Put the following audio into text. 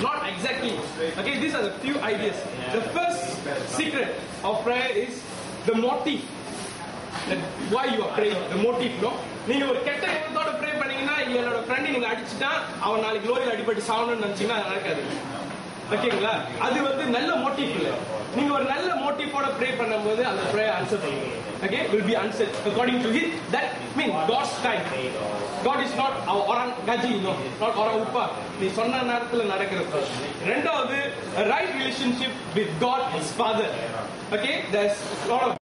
not exactly. Okay, these are the few ideas. The first secret of prayer is the motive. That why you are praying, the motive, no? நீங்க ஒரு கெட்ட எண்ணத்தோட pray பண்ணீங்கன்னா என்னோட friend நீங்க அடிச்சுட்டா அவன் நாளைக்கு லோரியில் அடிபட்டு சாகணும்னு நினைச்சீங்கன்னா அது நடக்காது ஓகேங்களா அது வந்து நல்ல மோட்டிவ் இல்ல நீங்க ஒரு நல்ல மோட்டிவோட ப்ரே பண்ணும்போது அந்த ப்ரேயர் ஆன்சர் பண்ணுங்க okay will be answer according to it that mean God's time God is not Oraon கஜி no not ஒரா உப்பா நீ சொன்ன நேரத்துல நடக்கிறது ரெண்டாவது right relationship with God is father okay that's lot of